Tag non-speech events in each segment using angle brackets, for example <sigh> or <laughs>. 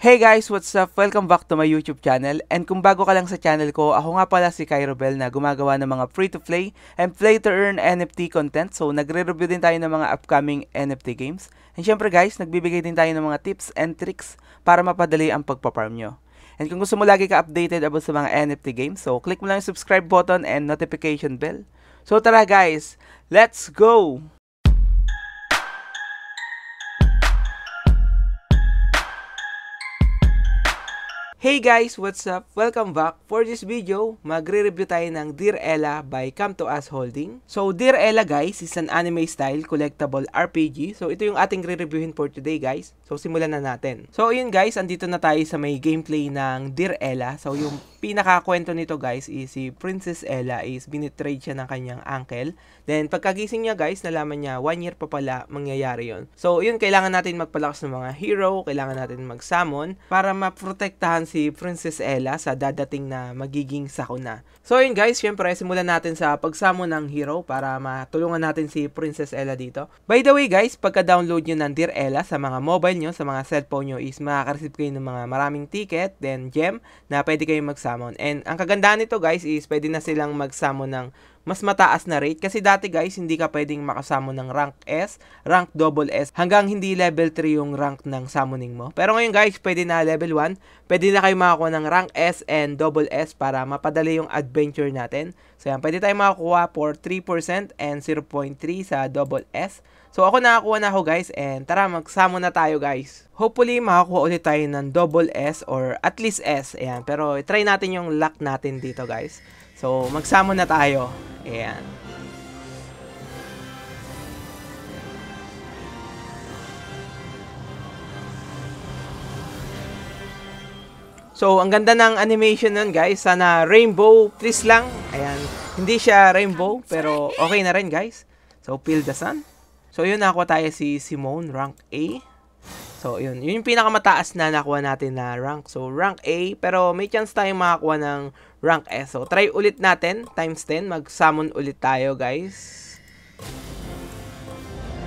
Hey guys, what's up? Welcome back to my YouTube channel. And kung bago ka lang sa channel ko, ako nga pala si Cairo Bell na gumagawa ng mga free-to-play and play-to-earn NFT content. So, nagre-review din tayo ng mga upcoming NFT games. And syempre guys, nagbibigay din tayo ng mga tips and tricks para mapadali ang pagpaparm nyo. And kung gusto mo lagi ka updated about sa mga NFT games, so click mo lang yung subscribe button and notification bell. So tara guys, let's go! Hey guys, what's up? Welcome back. For this video, magre-review tayo ng Dear Ella by Come To Us Holding. So, Dear Ella guys is an anime style collectible RPG. So, ito yung ating re-reviewin for today guys. So, simulan na natin. So, ayun guys, andito na tayo sa may gameplay ng Dear Ella. So, yung pinakakwento nito guys is si Princess Ella is binitrade siya ng kanyang uncle. Then, pagkagising niya guys, nalaman niya one year pa pala mangyayari yon. So, yun, kailangan natin magpalakas ng mga hero, kailangan natin mag-summon para maprotektahan si Princess Ella sa dadating na magiging sakuna. So yun guys, syempre simulan natin sa pagsamo ng hero para matulungan natin si Princess Ella dito. By the way guys, pagka-download nyo ng Dear Ella sa mga mobile nyo, sa mga cellphone nyo is makaka-receive kayo ng mga maraming ticket, then gem na pwede kayong mag-summon. And ang kagandaan nito guys is pwede na silang mag-summon ng mas mataas na rate. Kasi dati guys, hindi ka pwedeng makasamo ng rank S, rank double S, hanggang hindi level 3 yung rank ng summoning mo. Pero ngayon guys, pwede na level 1, pwede na kayo makakuha ng rank S and double S para mapadali yung adventure natin. So yan, pwede tayo makakuha for 3% and 0.3 sa double S. So ako nakakuha na ako guys and tara magsamo na tayo guys. Hopefully makakuha ulit tayo ng double S or at least S. Ayan, pero try natin yung luck natin dito guys. So magsamo na tayo. Ayan. So, ang ganda ng animation nun, guys. Sana rainbow, please lang. Ayan. Hindi siya rainbow, pero okay na rin, guys. So, feel the sun. So, yun, nakuha tayo si Simone, rank A. So, yun. Yun yung pinakamataas na nakuha natin na rank. So, rank A. Pero may chance tayong makakuha ng rank S. So, try ulit natin. Times 10. Mag-summon ulit tayo, guys.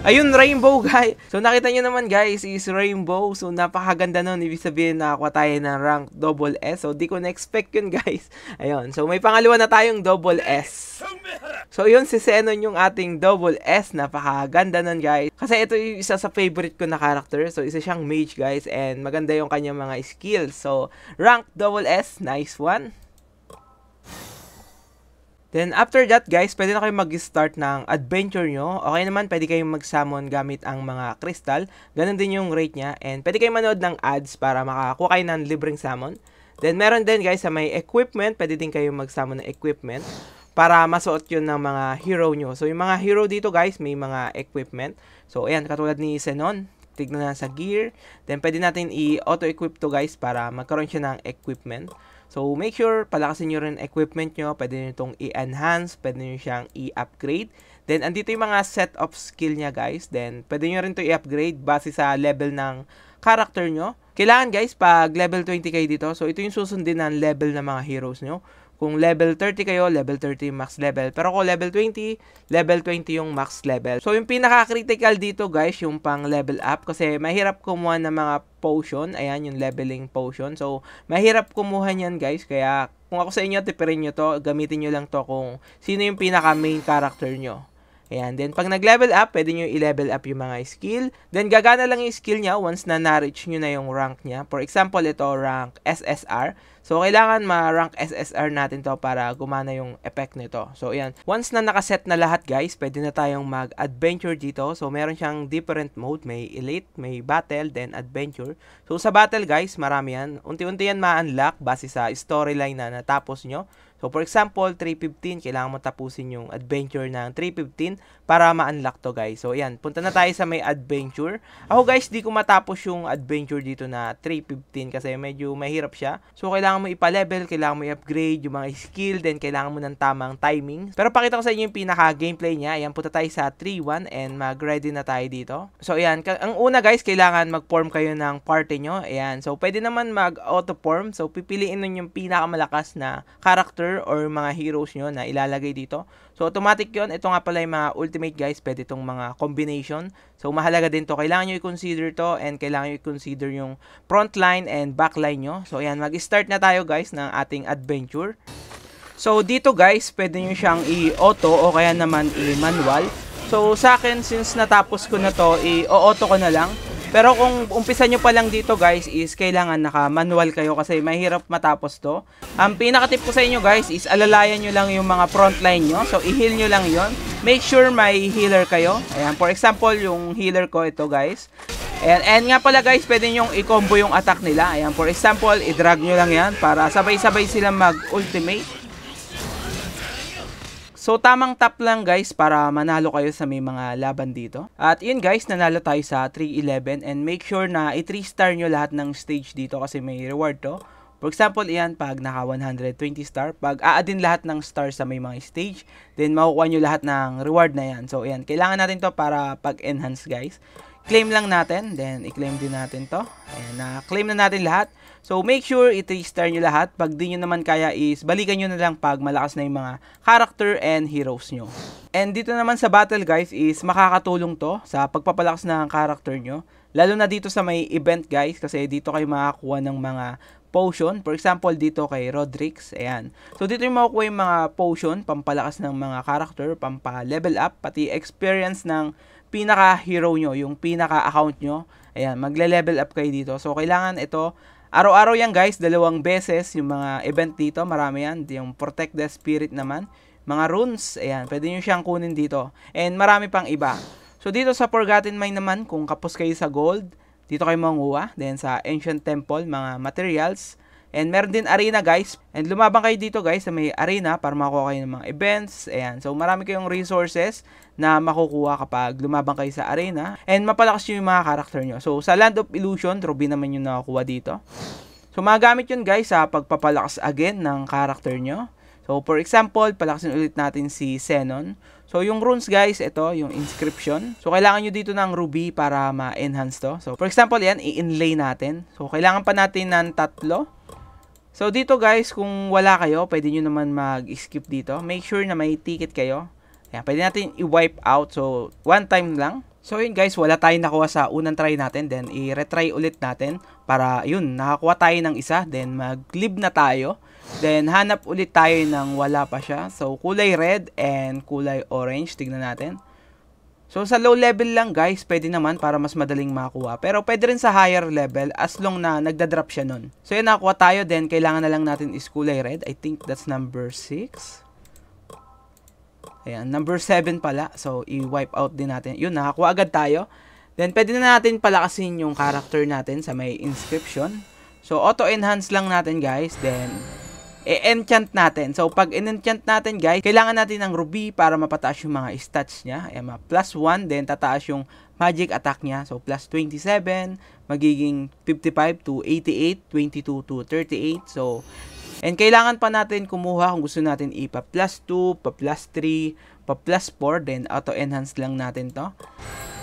Ayun, rainbow, <laughs> guys. So, nakita nyo naman, guys, is rainbow. So, napakaganda nun. Ibig sabihin, nakakuha tayo ng rank double S. So, di ko na-expect yun, <laughs> guys. Ayun. So, may pangalawa na tayong double S. So, yun, si Zenon yung ating double S. Napakaganda nun, guys. Kasi ito yung isa sa favorite ko na character. So, isa siyang mage, guys. And maganda yung kanyang mga skills. So, rank double S. Nice one. Then, after that, guys, pwede na kayo mag-start ng adventure nyo. Okay naman, pwede kayong mag-summon gamit ang mga crystal. Ganon din yung rate niya. And pwede kayong manood ng ads para makakuha kayo ng libreng summon. Then, meron din, guys, sa may equipment. Pwede din kayong mag-summon ng equipment para masuot yun ng mga hero nyo. So, yung mga hero dito, guys, may mga equipment. So, ayan, katulad ni Zenon. Tignan na sa gear. Then, pwede natin i-auto-equip to, guys, para magkaroon siya ng equipment. So, make sure palakasin nyo rin equipment nyo. Pwede nyo itong i-enhance. Pwede nyo siyang i-upgrade. Then, andito yung mga set of skill niya, guys. Then, pwede nyo rin ito i-upgrade base sa level ng character nyo. Kailangan, guys, pag level 20 kayo dito, so ito yung susundin ng level ng mga heroes nyo. Kung level 30 kayo, level 30 yung max level. Pero kung level 20, level 20 yung max level. So, yung pinaka-critical dito, guys, yung pang level up. Kasi mahirap kumuha ng mga potion. Ayan, yung leveling potion. So, mahirap kumuha niyan, guys. Kaya, kung ako sa inyo, tipirin nyo to. Gamitin nyo lang to kung sino yung pinaka-main character nyo. Ayan. Then, pag nag-level up, pwede nyo i-level up yung mga skill. Then, gagana lang yung skill niya once na na-reach nyo na yung rank niya. For example, ito, rank SSR. So, kailangan ma-rank SSR natin to para gumana yung effect nito. So, ayan. Once na nakaset na lahat, guys, pwede na tayong mag-adventure dito. So, meron siyang different mode. May elite, may battle, then adventure. So, sa battle, guys, marami yan. Unti-unti yan ma-unlock base sa storyline na natapos nyo. So, for example, 315, kailangan mo tapusin yung adventure ng 315 para ma-unlock to, guys. So, ayan, punta na tayo sa may adventure. Ako, guys, di ko matapos yung adventure dito na 315 kasi medyo mahirap siya. So, kailangan mo ipa-level, kailangan mo i-upgrade yung mga skill, then kailangan mo ng tamang timing. Pero pakita ko sa inyo yung pinaka-gameplay niya. Ayan, punta tayo sa 3-1 and mag-ready na tayo dito. So, ayan, ang una, guys, kailangan mag-form kayo ng party nyo. Ayan, so, pwede naman mag-auto-form. So, pipiliin nun yung pinakamalakas na character character or mga heroes nyo na ilalagay dito. So, automatic yon Ito nga pala yung mga ultimate guys. Pwede itong mga combination. So, mahalaga din to. Kailangan nyo i-consider to and kailangan nyo i-consider yung front line and back line nyo. So, ayan. Mag-start na tayo guys ng ating adventure. So, dito guys, pwede nyo siyang i-auto o kaya naman i-manual. So, sa akin, since natapos ko na to, i-auto ko na lang. Pero kung umpisa nyo pa lang dito guys is kailangan naka-manual kayo kasi mahirap matapos to. Ang pinaka-tip ko sa inyo guys is alalayan nyo lang yung mga front line nyo. So i-heal nyo lang yon. Make sure may healer kayo. Ayan, for example, yung healer ko ito guys. Ayan, and nga pala guys, pwede nyo i-combo yung attack nila. Ayan, for example, i-drag nyo lang yan para sabay-sabay sila mag-ultimate. So, tamang tap lang guys para manalo kayo sa may mga laban dito. At yun guys, nanalo tayo sa 311 and make sure na i-3 star nyo lahat ng stage dito kasi may reward to. For example, iyan, pag naka 120 star, pag aadin lahat ng star sa may mga stage, then makukuha nyo lahat ng reward na yan. So, ayan, kailangan natin to para pag-enhance guys. Claim lang natin, then i-claim din natin to. Ayan, na-claim na natin lahat. So, make sure i-star nyo lahat. Pag di nyo naman kaya is, balikan nyo na lang pag malakas na yung mga character and heroes nyo. And dito naman sa battle guys is makakatulong to sa pagpapalakas ng character nyo. Lalo na dito sa may event guys kasi dito kayo makakuha ng mga potion. For example, dito kay Rodrix. Ayan. So, dito yung makukuha yung mga potion, pampalakas ng mga character, pampa-level up, pati experience ng pinaka-hero nyo, yung pinaka-account nyo. Ayan, magle-level up kayo dito. So, kailangan ito Araw-araw yan guys, dalawang beses yung mga event dito, marami yan. Yung Protect the Spirit naman. Mga runes, ayan, pwede nyo siyang kunin dito. And marami pang iba. So dito sa Forgotten Mine naman, kung kapos kayo sa gold, dito kayo manguha. Then sa Ancient Temple, mga materials. And meron din arena guys. And lumabang kayo dito guys sa may arena para makuha kayo ng mga events. Ayan. So marami kayong resources na makukuha kapag lumabang kayo sa arena. And mapalakas yung mga karakter nyo. So sa Land of Illusion, Ruby naman yung nakukuha dito. So magamit yun guys sa pagpapalakas again ng karakter nyo. So for example, palakasin ulit natin si Xenon. So, yung runes guys, ito, yung inscription. So, kailangan nyo dito ng ruby para ma-enhance to. So, for example, yan, i-inlay natin. So, kailangan pa natin ng tatlo. So, dito guys, kung wala kayo, pwede nyo naman mag-skip dito. Make sure na may ticket kayo. Ayan, pwede natin i-wipe out. So, one time lang. So, yun guys, wala tayong nakuha sa unang try natin. Then, i-retry ulit natin para, yun, nakakuha tayo ng isa. Then, mag-live na tayo. Then, hanap ulit tayo ng wala pa siya. So, kulay red and kulay orange. Tignan natin. So, sa low level lang guys, pwede naman para mas madaling makuha. Pero pwede rin sa higher level as long na nagda-drop siya nun. So, yun, nakuha tayo. Then, kailangan na lang natin is kulay red. I think that's number 6. Ayan, number 7 pala. So, i-wipe out din natin. Yun, nakakuha agad tayo. Then, pwede na natin palakasin yung character natin sa may inscription. So, auto-enhance lang natin guys. Then, e-enchant natin. So, pag in-enchant natin, guys, kailangan natin ng ruby para mapataas yung mga stats niya. Ayan, plus 1, then tataas yung magic attack niya. So, plus 27, magiging 55 to 88, 22 to 38. So, and kailangan pa natin kumuha kung gusto natin ipa plus 2, pa plus 3, pa plus 4, then auto-enhance lang natin to.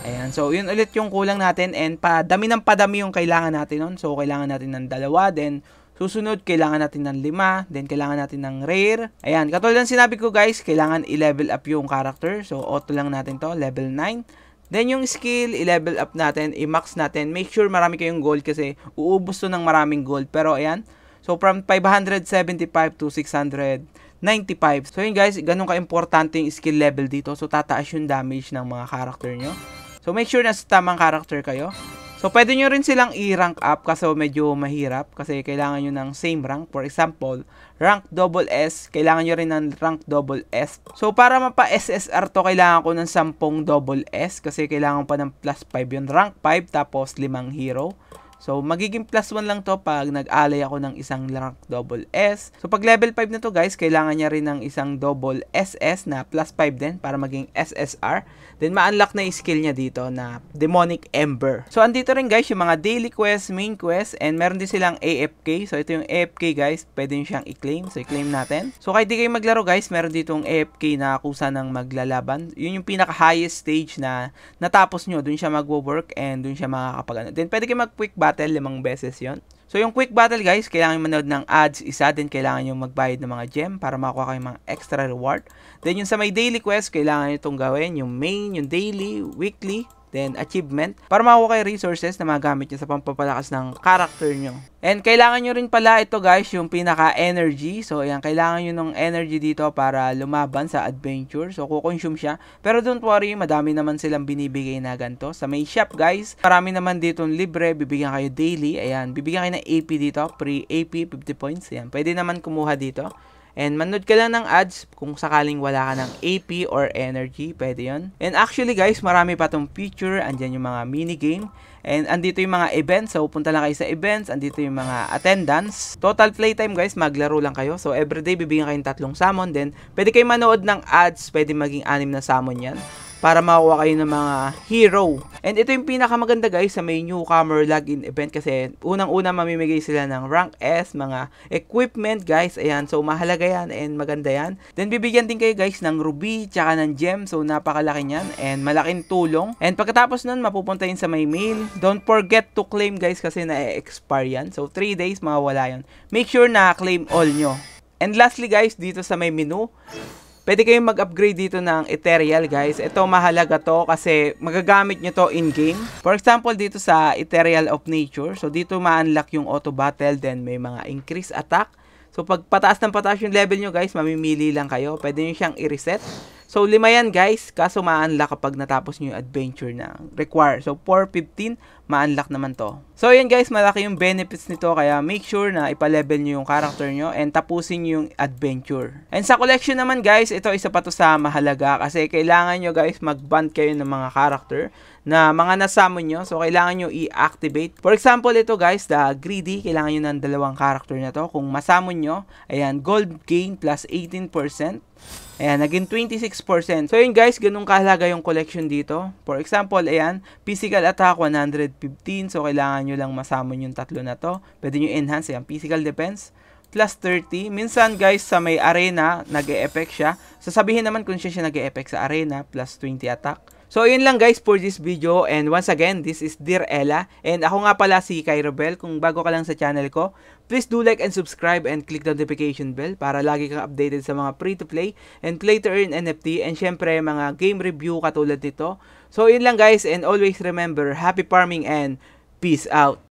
Ayan, so yun ulit yung kulang natin and padami ng padami yung kailangan natin nun. So, kailangan natin ng dalawa, then Susunod, kailangan natin ng 5, then kailangan natin ng rare. Ayan, katulad ng sinabi ko guys, kailangan i-level up yung character. So, auto lang natin to, level 9. Then yung skill, i-level up natin, i-max natin. Make sure marami kayong gold kasi uubos to ng maraming gold. Pero ayan, so from 575 to 695. So yun guys, ganun ka-importante yung skill level dito. So tataas yung damage ng mga character nyo. So make sure na sa tamang character kayo. So, pwede nyo rin silang i-rank up kasi medyo mahirap kasi kailangan nyo ng same rank. For example, rank double S, kailangan nyo rin ng rank double S. So, para mapa-SSR to, kailangan ko ng 10 double S kasi kailangan pa ng plus 5 yun. Rank 5 tapos 5 hero. So, magiging plus 1 lang to pag nag-alay ako ng isang rank double S. So, pag level 5 na to guys, kailangan niya rin ng isang double SS na plus 5 din para maging SSR. Then, ma-unlock na yung skill niya dito na Demonic Ember. So, andito rin guys yung mga daily quest, main quest, and meron din silang AFK. So, ito yung AFK guys, pwede nyo siyang i-claim. So, i-claim natin. So, kahit di kayo maglaro guys, meron ditong AFK na kusa ng maglalaban. Yun yung pinaka-highest stage na natapos nyo. Dun siya magwo-work and dun siya makakapag Then, pwede kayo mag-quick limang beses yon So yung quick battle guys, kailangan yung manood ng ads isa, din kailangan yung magbayad ng mga gem para makuha kayo mga extra reward. Then yung sa may daily quest, kailangan nyo itong gawin, yung main, yung daily, weekly, then achievement, para makuha kayo resources na magamit nyo sa pampapalakas ng character nyo. And kailangan nyo rin pala ito guys, yung pinaka-energy. So ayan, kailangan nyo ng energy dito para lumaban sa adventure. So kukonsume siya. Pero don't worry, madami naman silang binibigay na ganito. Sa may shop guys, marami naman dito libre, bibigyan kayo daily. Ayan, bibigyan kayo ng AP dito, pre AP 50 points. Ayan, pwede naman kumuha dito. And manood ka lang ng ads kung sakaling wala ka ng AP or energy, pwede yon. And actually guys, marami pa tong feature. Andyan yung mga mini game. And andito yung mga events. So, punta lang kayo sa events. Andito yung mga attendance. Total playtime guys, maglaro lang kayo. So, everyday bibigyan kayong tatlong summon. Then, pwede kayo manood ng ads. Pwede maging anim na summon yan para makuha kayo ng mga hero. And ito yung pinakamaganda guys sa may newcomer login event kasi unang-una mamimigay sila ng rank S, mga equipment guys. Ayan, so mahalaga yan and maganda yan. Then bibigyan din kayo guys ng ruby tsaka ng gem. So napakalaki niyan and malaking tulong. And pagkatapos nun mapupunta yun sa may mail. Don't forget to claim guys kasi na-expire yan. So 3 days mawawala yan. Make sure na claim all nyo. And lastly guys, dito sa may menu, Pwede kayong mag-upgrade dito ng Ethereal guys. Ito mahalaga to kasi magagamit nyo to in-game. For example, dito sa Ethereal of Nature. So dito ma-unlock yung auto battle. Then may mga increase attack. So pag pataas ng pataas yung level nyo guys, mamimili lang kayo. Pwede nyo siyang i-reset. So, lima yan guys. Kaso ma-unlock kapag natapos nyo yung adventure na require. So, 415, ma-unlock naman to. So, yan guys, malaki yung benefits nito. Kaya make sure na ipalevel nyo yung character nyo and tapusin nyo yung adventure. And sa collection naman guys, ito isa pa to sa mahalaga. Kasi kailangan nyo guys mag-band kayo ng mga character na mga nasamon nyo. So, kailangan nyo i-activate. For example, ito guys, the greedy. Kailangan nyo ng dalawang character na to. Kung masamon nyo, ayan, gold gain plus 18%. Ayan, naging 26%. So, yun guys, ganun kahalaga yung collection dito. For example, ayan, physical attack 115. So, kailangan nyo lang masamon yung tatlo na to. Pwede nyo enhance, ayan, physical defense plus 30. Minsan guys, sa may arena, nag e siya. Sasabihin naman kung siya siya nag e sa arena, plus 20 attack. So, yun lang guys for this video. And once again, this is Dear Ella. And ako nga pala si Cairo Bell. Kung bago ka lang sa channel ko, please do like and subscribe and click the notification bell para lagi kang updated sa mga free-to-play and play-to-earn NFT and syempre mga game review katulad nito. So, yun lang guys and always remember, happy farming and peace out!